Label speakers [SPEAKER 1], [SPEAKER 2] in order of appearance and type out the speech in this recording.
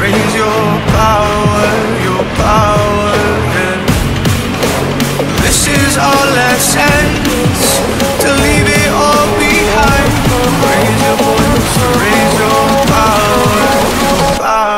[SPEAKER 1] Praise your power, your power. This is our last To leave it all behind your voice, your power, your power.